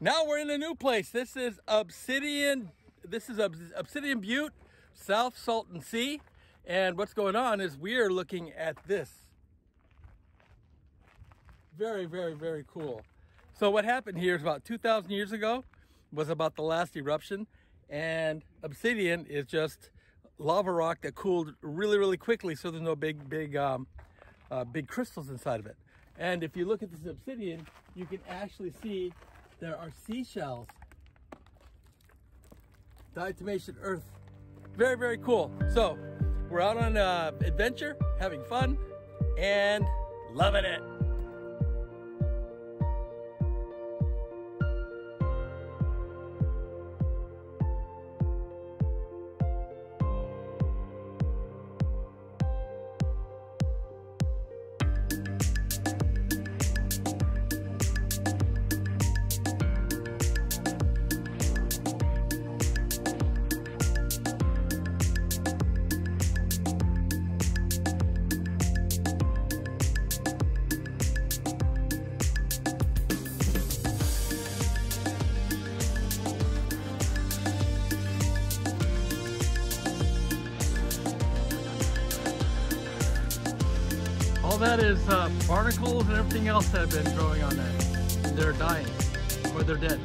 Now we're in a new place. This is Obsidian. This is Obsidian Butte, South Salton Sea. And what's going on is we are looking at this. Very, very, very cool. So what happened here is about 2,000 years ago was about the last eruption. And obsidian is just lava rock that cooled really, really quickly. So there's no big, big, um, uh, big crystals inside of it. And if you look at this obsidian, you can actually see there are seashells. Diatomaceous earth. Very, very cool. So we're out on an uh, adventure, having fun, and loving it. All that is uh, barnacles and everything else that have been growing on that. They're dying or they're dead.